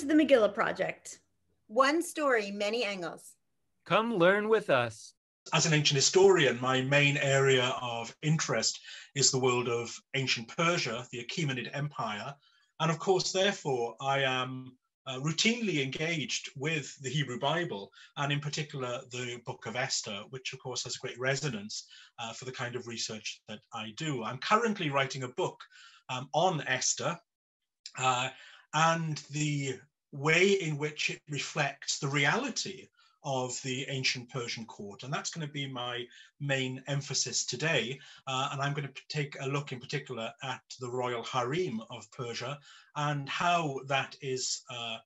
to the Megillah Project. One story, many angles. Come learn with us. As an ancient historian, my main area of interest is the world of ancient Persia, the Achaemenid Empire. And of course, therefore, I am uh, routinely engaged with the Hebrew Bible, and in particular the Book of Esther, which of course has a great resonance uh, for the kind of research that I do. I'm currently writing a book um, on Esther uh, and the way in which it reflects the reality of the ancient Persian court. And that's going to be my main emphasis today. Uh, and I'm going to take a look in particular at the royal harem of Persia and how that is uh,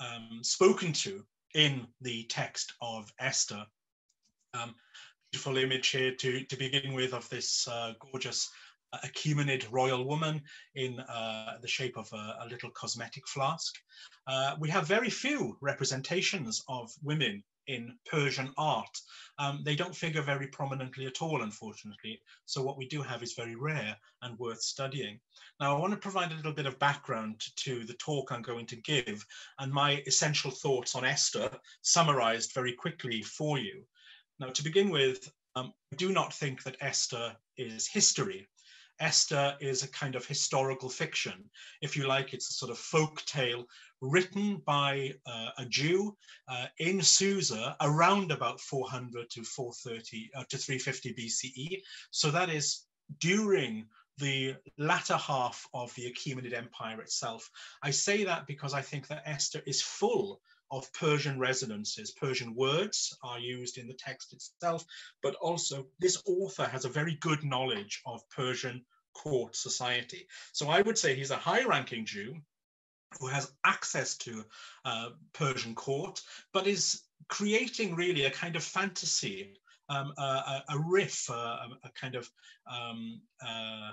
um, spoken to in the text of Esther. Um, beautiful image here to, to begin with of this uh, gorgeous Achaemenid royal woman in uh, the shape of a, a little cosmetic flask. Uh, we have very few representations of women in Persian art. Um, they don't figure very prominently at all, unfortunately. So what we do have is very rare and worth studying. Now, I want to provide a little bit of background to the talk I'm going to give and my essential thoughts on Esther summarized very quickly for you. Now, to begin with, um, I do not think that Esther is history. Esther is a kind of historical fiction. If you like, it's a sort of folk tale written by uh, a Jew uh, in Susa around about 400 to 430 uh, to 350 BCE. So that is during the latter half of the Achaemenid Empire itself. I say that because I think that Esther is full of Persian resonances. Persian words are used in the text itself, but also this author has a very good knowledge of Persian court society. So I would say he's a high ranking Jew who has access to uh, Persian court, but is creating really a kind of fantasy, um, a, a, riff, a, a kind of um, uh,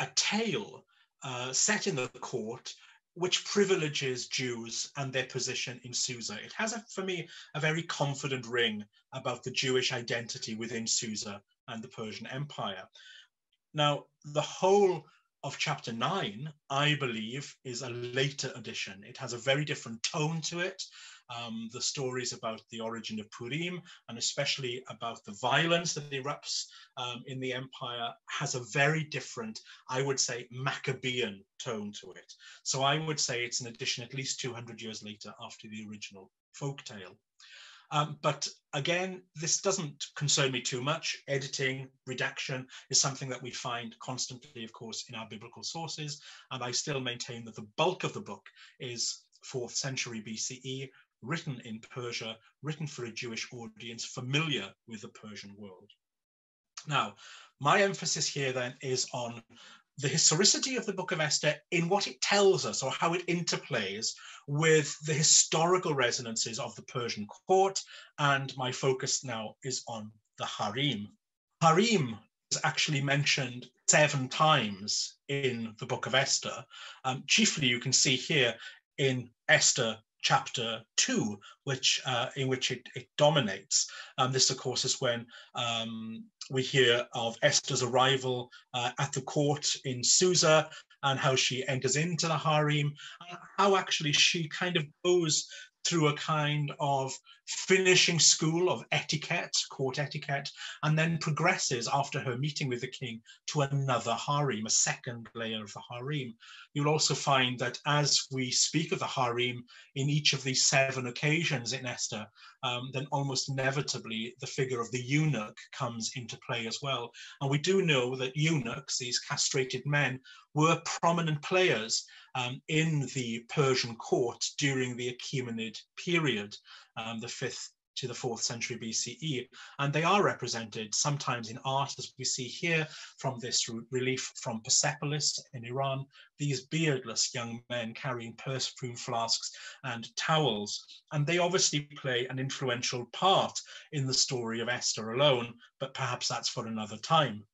a, tale uh, set in the court which privileges Jews and their position in Susa. It has, a, for me, a very confident ring about the Jewish identity within Susa and the Persian Empire. Now, the whole of chapter nine, I believe, is a later edition. It has a very different tone to it. Um, the stories about the origin of Purim and especially about the violence that erupts um, in the empire has a very different, I would say, Maccabean tone to it. So I would say it's an edition at least 200 years later after the original folk tale. Um, but again, this doesn't concern me too much. Editing, redaction is something that we find constantly, of course, in our biblical sources. And I still maintain that the bulk of the book is fourth century BCE, written in Persia, written for a Jewish audience familiar with the Persian world. Now, my emphasis here then is on the historicity of the Book of Esther in what it tells us or how it interplays with the historical resonances of the Persian court. And my focus now is on the harem. Harem is actually mentioned seven times in the Book of Esther. Um, chiefly, you can see here in Esther chapter two, which uh, in which it, it dominates. Um, this, of course, is when um, we hear of Esther's arrival uh, at the court in Susa and how she enters into the harem, how actually she kind of goes through a kind of finishing school of etiquette, court etiquette, and then progresses after her meeting with the king to another harem, a second layer of the harem. You'll also find that as we speak of the harem in each of these seven occasions in Esther, um, then almost inevitably the figure of the eunuch comes into play as well. And we do know that eunuchs, these castrated men, were prominent players um, in the Persian court during the Achaemenid period, um, the fifth to the fourth century BCE. And they are represented sometimes in art, as we see here from this relief from Persepolis in Iran, these beardless young men carrying perfume flasks and towels. And they obviously play an influential part in the story of Esther alone, but perhaps that's for another time.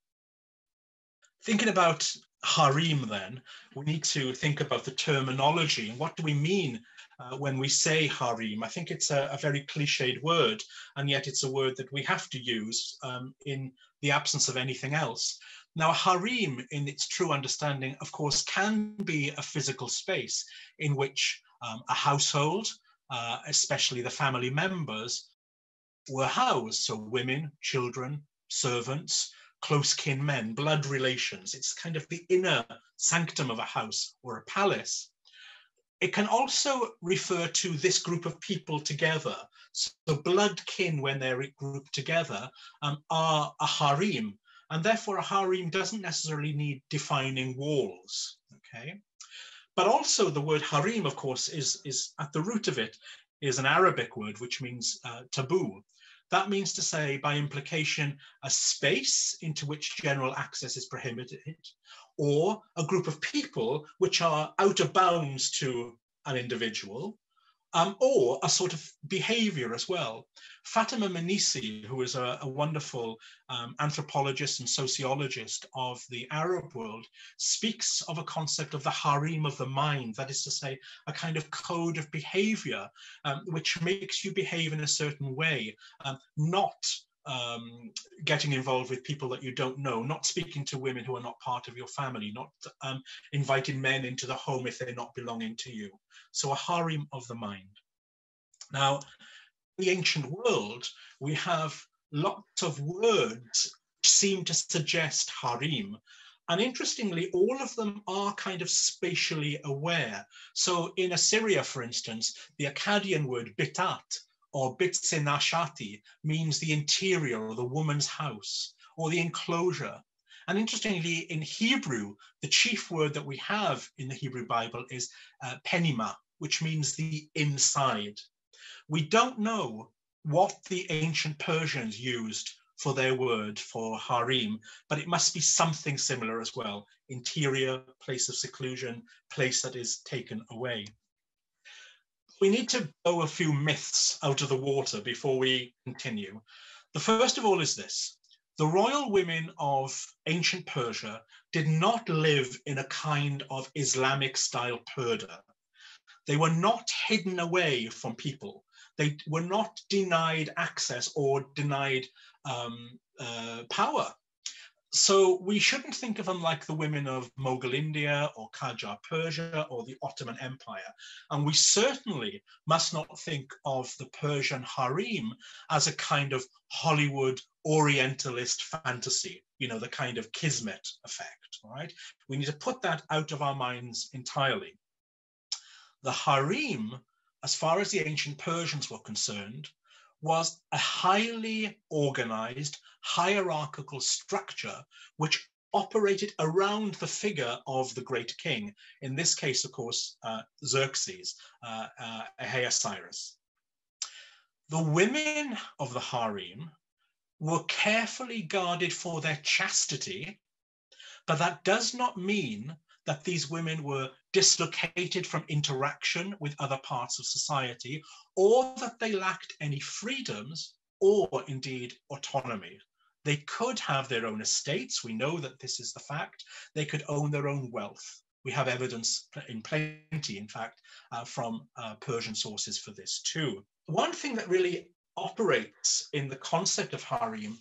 Thinking about harem then, we need to think about the terminology and what do we mean uh, when we say harem. I think it's a, a, very cliched word, and yet it's a word that we have to use um, in the absence of anything else. Now, a harem, in its true understanding, of course, can be a physical space in which um, a household, uh, especially the family members, were housed. So women, children, servants, close kin men, blood relations. It's kind of the inner sanctum of a house or a palace. It can also refer to this group of people together. So blood kin, when they're grouped together, um, are a harem. And therefore a harem doesn't necessarily need defining walls, okay? But also the word harem, of course, is, is at the root of it is an Arabic word, which means uh, taboo. That means to say, by implication, a space into which general access is prohibited, or a group of people which are out of bounds to an individual, um, or a sort of behavior as well. Fatima Mernissi, who is a, a wonderful um, anthropologist and sociologist of the Arab world, speaks of a concept of the harem of the mind, that is to say, a kind of code of behavior um, which makes you behave in a certain way, um, not um, getting involved with people that you don't know, not speaking to women who are not part of your family, not um, inviting men into the home if they're not belonging to you. So a harem of the mind. Now, in the ancient world, we have lots of words which seem to suggest harem. And interestingly, all of them are kind of spatially aware. So in Assyria, for instance, the Akkadian word bitat or bitsenashati means the interior or the woman's house or the enclosure. And interestingly, in Hebrew, the chief word that we have in the Hebrew Bible is uh, penima, which means the inside. We don't know what the ancient Persians used for their word for harem, but it must be something similar as well. Interior, place of seclusion, place that is taken away we need to blow a few myths out of the water before we continue. The first of all is this. The royal women of ancient Persia did not live in a kind of Islamic style purdah. They were not hidden away from people. They were not denied access or denied um, uh, power so we shouldn't think of them like the women of Mughal India or Qajar Persia or the Ottoman Empire. And we certainly must not think of the Persian harem as a kind of Hollywood Orientalist fantasy, you know, the kind of kismet effect, right? We need to put that out of our minds entirely. The harem, as far as the ancient Persians were concerned, was a highly organized, hierarchical structure which operated around the figure of the great king. In this case, of course, uh, Xerxes, uh, uh, Ahasuerus. The women of the harem were carefully guarded for their chastity, but that does not mean that these women were dislocated from interaction with other parts of society, or that they lacked any freedoms or indeed autonomy. They could have their own estates. We know that this is the fact. They could own their own wealth. We have evidence in plenty, in fact, uh, from uh, Persian sources for this too. One thing that really operates in the concept of harem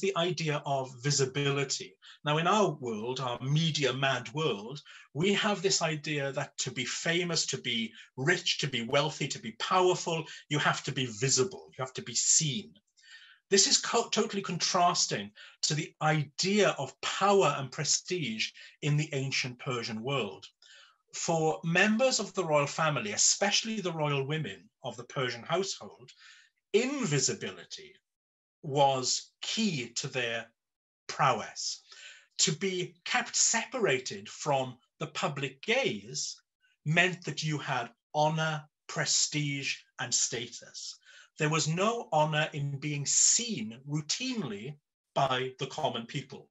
the idea of visibility. Now, in our world, our media mad world, we have this idea that to be famous, to be rich, to be wealthy, to be powerful, you have to be visible, you have to be seen. This is co- totally contrasting to the idea of power and prestige in the ancient Persian world. For members of the royal family, especially the royal women of the Persian household, invisibility was key to their prowess. To be kept separated from the public gaze meant that you had honor, prestige, and status. There was no honor in being seen routinely by the common people.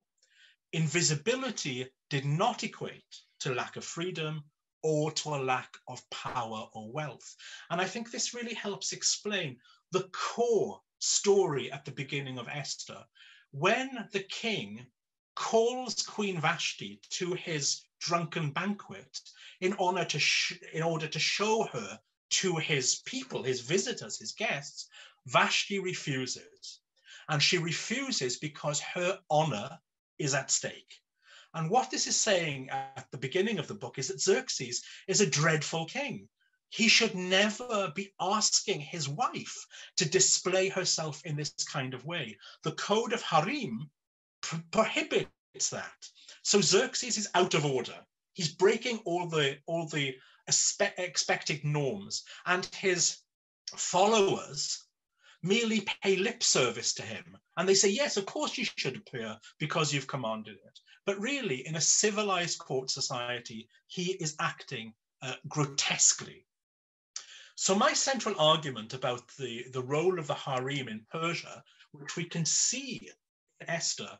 Invisibility did not equate to lack of freedom or to a lack of power or wealth. And I think this really helps explain the core story at the beginning of Esther, when the king calls Queen Vashti to his drunken banquet in order to in order to show her to his people, his visitors, his guests, Vashti refuses. And she refuses because her honor is at stake. And what this is saying at the beginning of the book is that Xerxes is a dreadful king. He should never be asking his wife to display herself in this kind of way. The code of harem pr- prohibits that. So Xerxes is out of order. He's breaking all the all the expected norms, and his followers merely pay lip service to him. And they say, yes, of course you should appear because you've commanded it. But really, in a civilized court society, he is acting uh, grotesquely. So my central argument about the, the role of the harem in Persia, which we can see in Esther,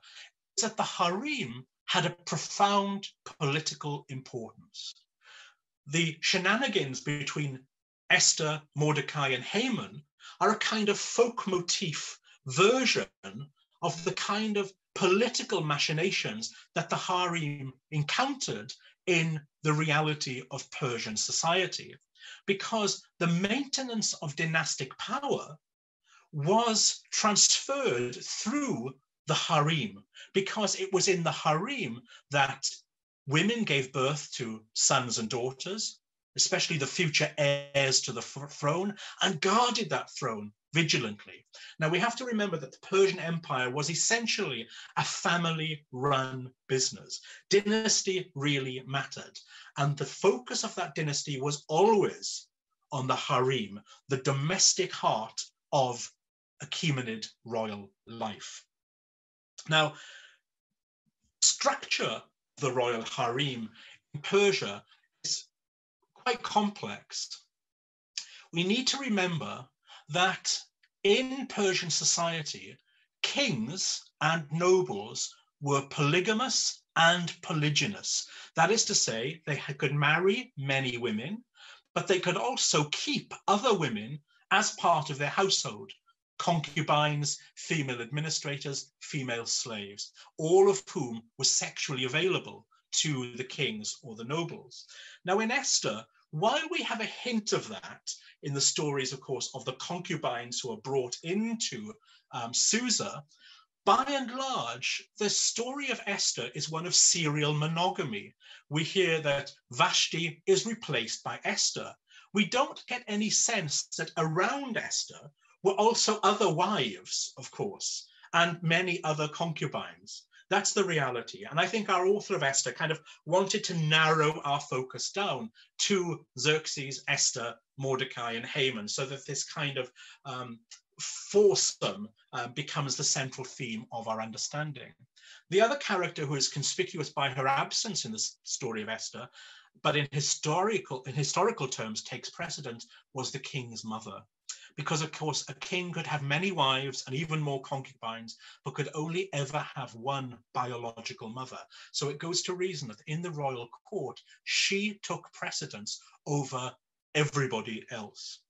is that the harem had a profound political importance. The shenanigans between Esther, Mordecai, and Haman are a kind of folk motif version of the kind of political machinations that the harem encountered in the reality of Persian society. Because the maintenance of dynastic power was transferred through the harem, because it was in the harem that women gave birth to sons and daughters, especially the future heirs to the throne, and guarded that throne vigilantly. Now, we have to remember that the Persian Empire was essentially a family run business. Dynasty really mattered. And the focus of that dynasty was always on the harem, the domestic heart of Achaemenid royal life. Now, structure the royal harem in Persia is quite complex. We need to remember that in Persian society, kings and nobles were polygamous and polygynous. That is to say, they could marry many women, but they could also keep other women as part of their household concubines, female administrators, female slaves, all of whom were sexually available to the kings or the nobles. Now, in Esther, while we have a hint of that in the stories, of course, of the concubines who are brought into um, Susa, by and large, the story of Esther is one of serial monogamy. We hear that Vashti is replaced by Esther. We don't get any sense that around Esther were also other wives, of course, and many other concubines. That's the reality. And I think our author of Esther kind of wanted to narrow our focus down to Xerxes, Esther, Mordecai, and Haman, so that this kind of um, foursome uh, becomes the central theme of our understanding. The other character who is conspicuous by her absence in the story of Esther, but in historical in historical terms takes precedence, was the king's mother because of course a king could have many wives and even more concubines, but could only ever have one biological mother. So it goes to reason that in the royal court, she took precedence over everybody else.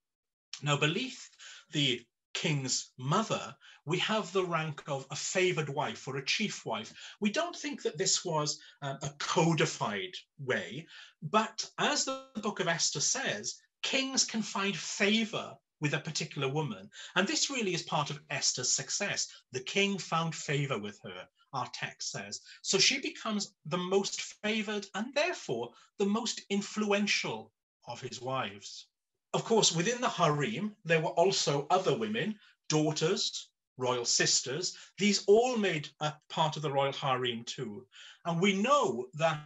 Now, beneath the king's mother, we have the rank of a favored wife or a chief wife. We don't think that this was uh, a codified way, but as the book of Esther says, kings can find favor with a particular woman. And this really is part of Esther's success. The king found favor with her, our text says. So she becomes the most favored and therefore the most influential of his wives. Of course, within the harem, there were also other women, daughters, royal sisters. These all made a part of the royal harem too. And we know that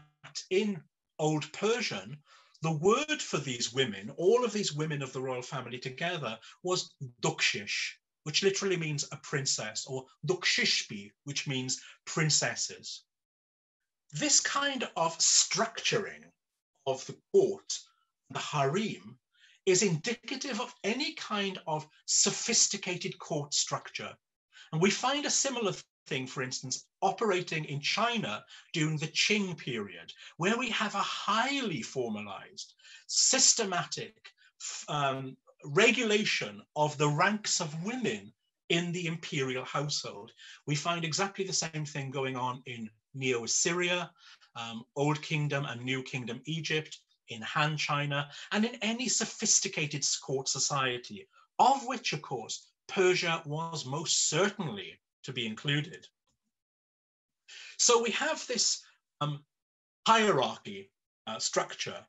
in Old Persian, the word for these women, all of these women of the royal family together, was dukshish, which literally means a princess, or dukshishbi, which means princesses. This kind of structuring of the court, the harem, is indicative of any kind of sophisticated court structure. And we find a similar thing, for instance, operating in China during the Qing period, where we have a highly formalized, systematic um, regulation of the ranks of women in the imperial household. We find exactly the same thing going on in Neo Assyria, um, Old Kingdom and New Kingdom Egypt, in Han China, and in any sophisticated court society, of which, of course, Persia was most certainly to be included. So we have this um, hierarchy uh, structure,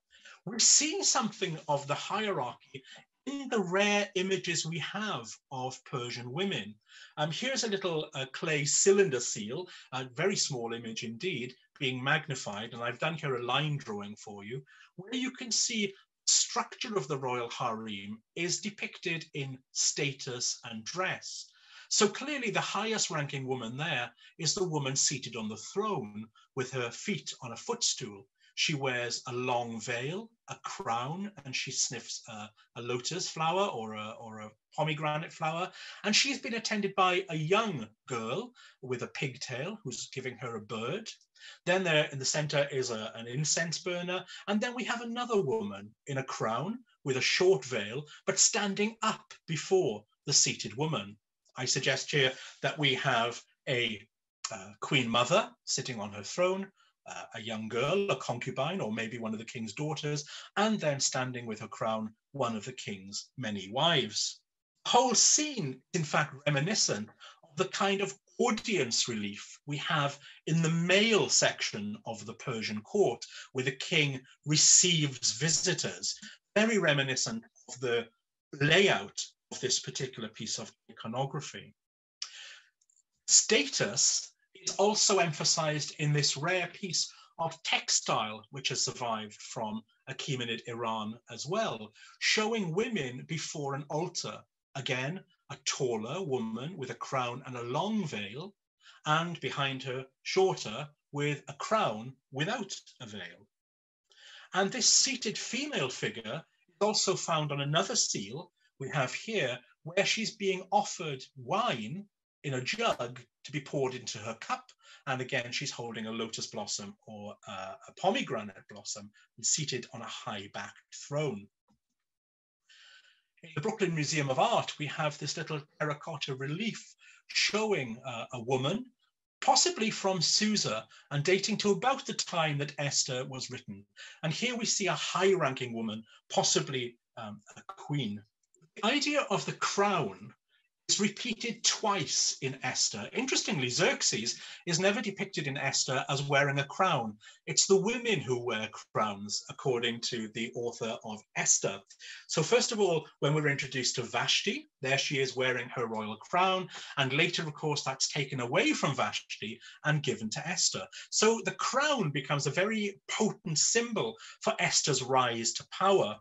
We're seeing something of the hierarchy in the rare images we have of Persian women. Um, here's a little uh, clay cylinder seal, a very small image indeed, being magnified, and I've done here a line drawing for you, where you can see structure of the royal harem is depicted in status and dress. So clearly the highest ranking woman there is the woman seated on the throne with her feet on a footstool. She wears a long veil, a crown, and she sniffs a, lotus flower or a, or a pomegranate flower. And she's been attended by a young girl with a pigtail who's giving her a bird. Then there in the center is a, an incense burner. And then we have another woman in a crown with a short veil, but standing up before the seated woman. I suggest here that we have a uh, queen mother sitting on her throne, uh, a young girl, a concubine, or maybe one of the king's daughters, and then standing with her crown, one of the king's many wives. The whole scene, in fact, reminiscent of the kind of audience relief we have in the male section of the Persian court, where the king receives visitors, very reminiscent of the layout this particular piece of iconography. Status is also emphasized in this rare piece of textile which has survived from Achaemenid Iran as well, showing women before an altar. Again, a taller woman with a crown and a long veil, and behind her, shorter, with a crown without a veil. And this seated female figure is also found on another seal we have here where she's being offered wine in a jug to be poured into her cup. And again, she's holding a lotus blossom or uh, a pomegranate blossom and seated on a high backed throne. In the Brooklyn Museum of Art, we have this little terracotta relief showing uh, a woman, possibly from Susa and dating to about the time that Esther was written. And here we see a high ranking woman, possibly um, a queen. The idea of the crown is repeated twice in Esther. Interestingly, Xerxes is never depicted in Esther as wearing a crown. It's the women who wear crowns, according to the author of Esther. So, first of all, when we're introduced to Vashti, there she is wearing her royal crown. And later, of course, that's taken away from Vashti and given to Esther. So, the crown becomes a very potent symbol for Esther's rise to power.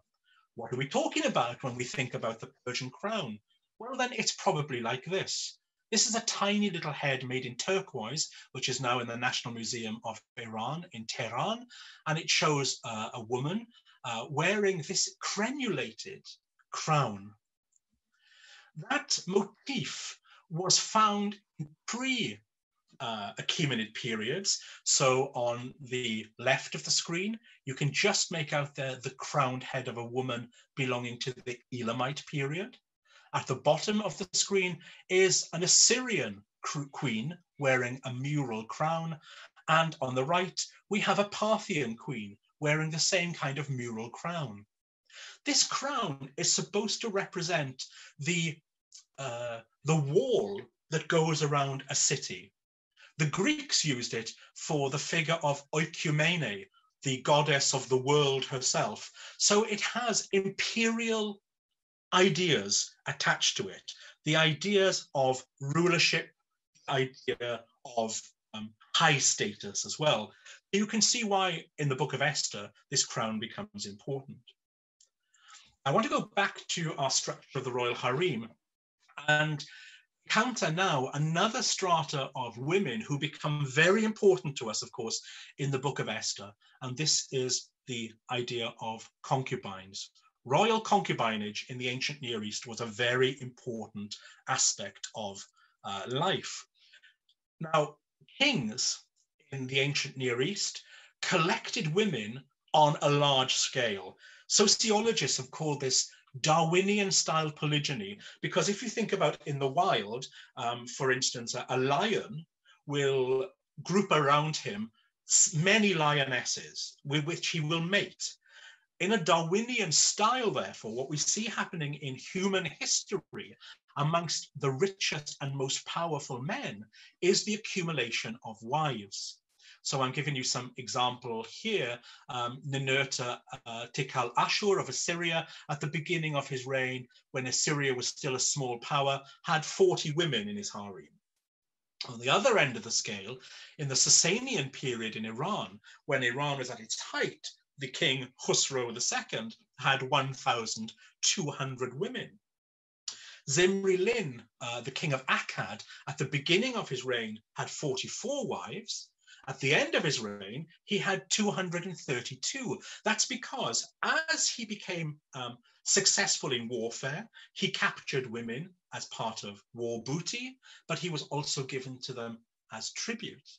What are we talking about when we think about the Persian crown? Well, then it's probably like this. This is a tiny little head made in turquoise, which is now in the National Museum of Iran in Tehran. And it shows uh, a woman uh, wearing this crenulated crown. That motif was found in pre uh, Achaemenid periods. So on the left of the screen, you can just make out there the crowned head of a woman belonging to the Elamite period. At the bottom of the screen is an Assyrian queen wearing a mural crown. And on the right, we have a Parthian queen wearing the same kind of mural crown. This crown is supposed to represent the, uh, the wall that goes around a city. The Greeks used it for the figure of Oikumene, the goddess of the world herself. So it has imperial ideas attached to it. The ideas of rulership, idea of um, high status as well. You can see why in the book of Esther, this crown becomes important. I want to go back to our structure of the royal harem and counter now another strata of women who become very important to us, of course, in the book of Esther. And this is the idea of concubines. Royal concubinage in the ancient Near East was a very important aspect of uh, life. Now, kings in the ancient Near East collected women on a large scale. Sociologists have called this Darwinian style polygyny, because if you think about in the wild, um, for instance, a, a lion will group around him many lionesses with which he will mate. In a Darwinian style, therefore, what we see happening in human history amongst the richest and most powerful men is the accumulation of wives. So I'm giving you some example here. Um, Ninurta uh, Tukulti-Ashur of Assyria at the beginning of his reign, when Assyria was still a small power, had 40 women in his harem. On the other end of the scale, in the Sasanian period in Iran, when Iran was at its height, the king Khusro II had 1,200 women. Zimri Lim, uh, the king of Akkad, at the beginning of his reign had 44 wives. At the end of his reign, he had 232. That's because as he became um, successful in warfare, he captured women as part of war booty, but he was also given to them as tribute.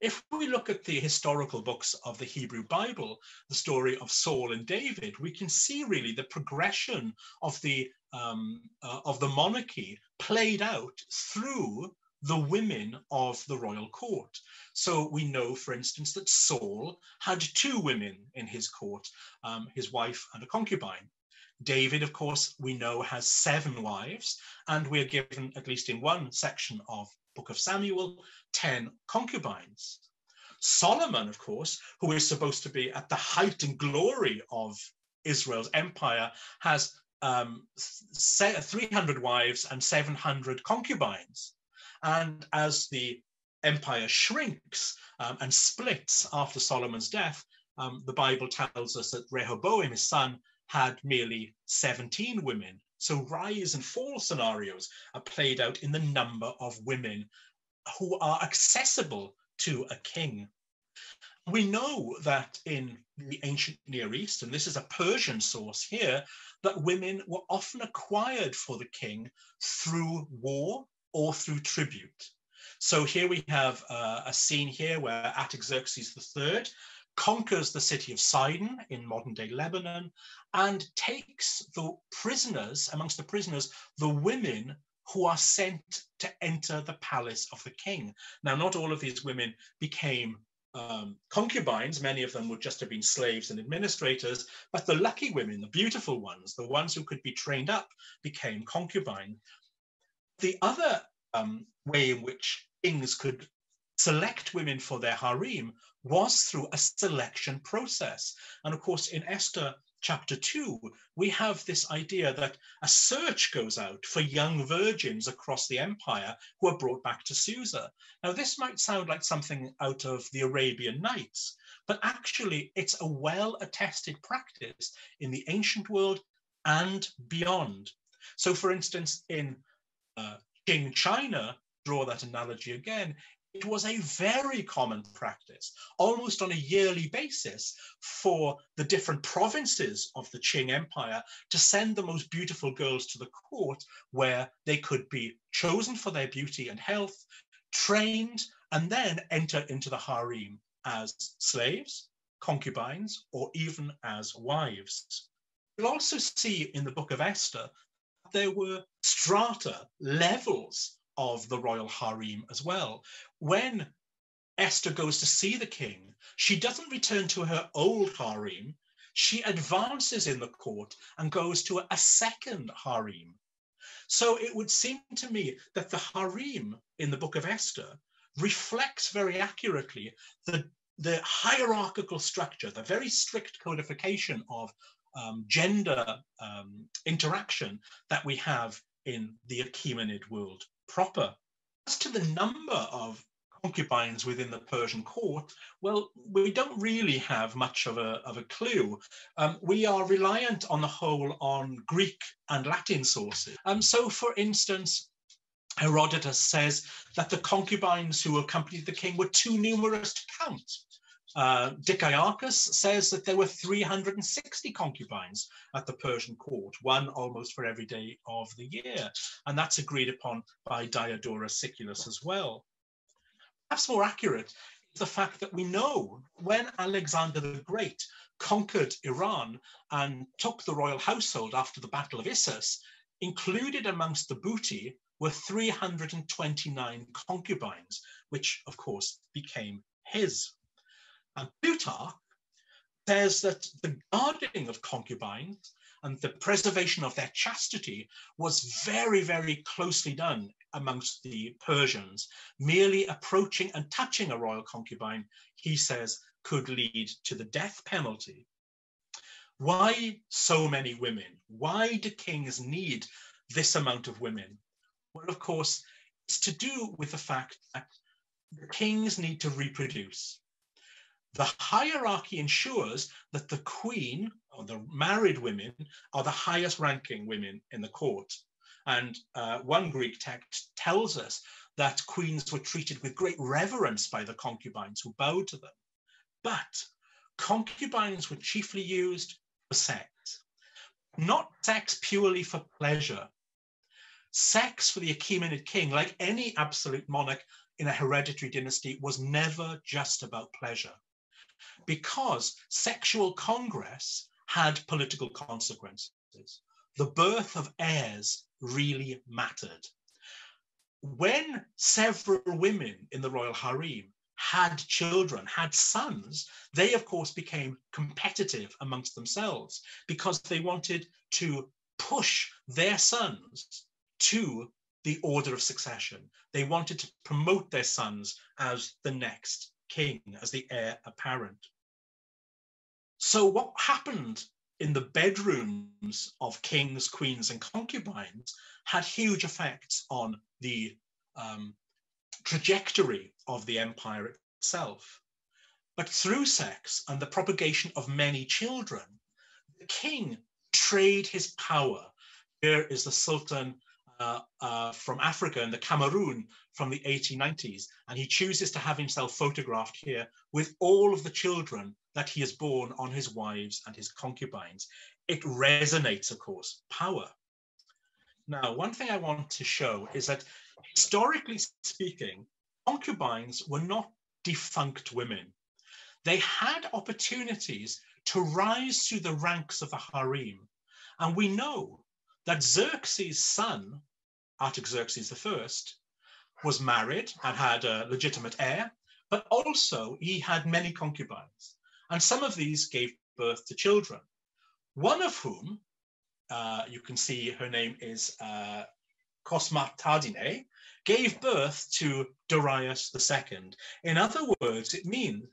If we look at the historical books of the Hebrew Bible, the story of Saul and David, we can see really the progression of the um, uh, of the monarchy played out through the women of the royal court. So we know, for instance, that Saul had two women in his court, um, his wife and a concubine. David, of course, we know has seven wives, and we're given, at least in one section of Book of Samuel, 10 concubines. Solomon, of course, who is supposed to be at the height and glory of Israel's empire, has um, 300 wives and 700 concubines. And as the empire shrinks um, and splits after Solomon's death, um, the Bible tells us that Rehoboam, his son, had merely 17 women. So rise and fall scenarios are played out in the number of women who are accessible to a king. We know that in the ancient Near East, and this is a Persian source here, that women were often acquired for the king through war or through tribute. So here we have uh, a scene here where Artaxerxes III conquers the city of Sidon in modern day Lebanon and takes the prisoners, amongst the prisoners, the women who are sent to enter the palace of the king. Now, not all of these women became um, concubines, many of them would just have been slaves and administrators, but the lucky women, the beautiful ones, the ones who could be trained up, became concubine. The other um, way in which kings could select women for their harem was through a selection process. And of course, in Esther chapter 2, we have this idea that a search goes out for young virgins across the empire who are brought back to Susa. Now, this might sound like something out of the Arabian Nights, but actually, it's a well attested practice in the ancient world and beyond. So, for instance, in Qing China, draw that analogy again, it was a very common practice, almost on a yearly basis, for the different provinces of the Qing Empire to send the most beautiful girls to the court where they could be chosen for their beauty and health, trained, and then enter into the harem as slaves, concubines, or even as wives. You'll also see in the book of Esther there were strata, levels of the royal harem as well. When Esther goes to see the king, she doesn't return to her old harem. She advances in the court and goes to a second harem. So it would seem to me that the harem in the book of Esther reflects very accurately the, the hierarchical structure, the very strict codification of um, gender um, interaction that we have in the Achaemenid world proper. As to the number of concubines within the Persian court, well, we don't really have much of a, of a clue. Um, we are reliant on the whole on Greek and Latin sources. Um, so, for instance, Herodotus says that the concubines who accompanied the king were too numerous to count. Uh, Dicaearchus says that there were 360 concubines at the Persian court, one almost for every day of the year. And that's agreed upon by Diodorus Siculus as well. Perhaps more accurate is the fact that we know when Alexander the Great conquered Iran and took the royal household after the Battle of Issus, included amongst the booty were 329 concubines, which of course became his. And Plutarch says that the guarding of concubines and the preservation of their chastity was very, very closely done amongst the Persians, merely approaching and touching a royal concubine, he says, could lead to the death penalty. Why so many women? Why do kings need this amount of women? Well, of course, it's to do with the fact that the kings need to reproduce. The hierarchy ensures that the queen or the married women are the highest ranking women in the court. And uh, one Greek text tells us that queens were treated with great reverence by the concubines who bowed to them. But concubines were chiefly used for sex, not sex purely for pleasure. Sex for the Achaemenid king, like any absolute monarch in a hereditary dynasty, was never just about pleasure. Because sexual congress had political consequences. The birth of heirs really mattered. When several women in the royal harem had children, had sons, they of course became competitive amongst themselves because they wanted to push their sons to the order of succession. They wanted to promote their sons as the next king, as the heir apparent. So, what happened in the bedrooms of kings, queens, and concubines had huge effects on the um, trajectory of the empire itself. But through sex and the propagation of many children, the king trade his power. Here is the Sultan uh, uh, from Africa in the Cameroon from the 1890s, and he chooses to have himself photographed here with all of the children that he has borne on his wives and his concubines. It resonates, of course, power. Now, one thing I want to show is that historically speaking, concubines were not defunct women. They had opportunities to rise through the ranks of the harem. And we know that Xerxes' son, Artaxerxes I, was married and had a legitimate heir, but also he had many concubines. And some of these gave birth to children, one of whom, uh, you can see her name is uh, Cosmartidene, gave birth to Darius II. In other words, it means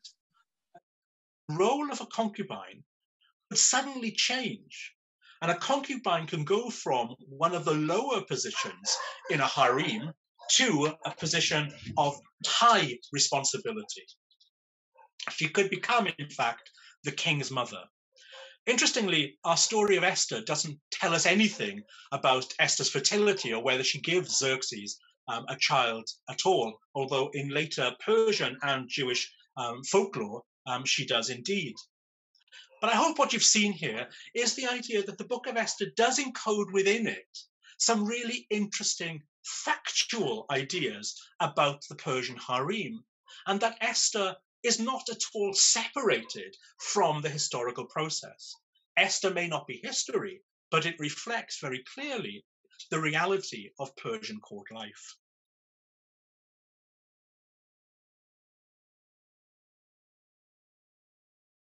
the role of a concubine could suddenly change. And a concubine can go from one of the lower positions in a harem to a position of high responsibility. She could become, in fact, the king's mother. Interestingly, our story of Esther doesn't tell us anything about Esther's fertility or whether she gives Xerxes um, a child at all, although in later Persian and Jewish um, folklore, um, she does indeed. But I hope what you've seen here is the idea that the book of Esther does encode within it some really interesting factual ideas about the Persian harem, and that Esther is not at all separated from the historical process. Esther may not be history, but it reflects very clearly the reality of Persian court life.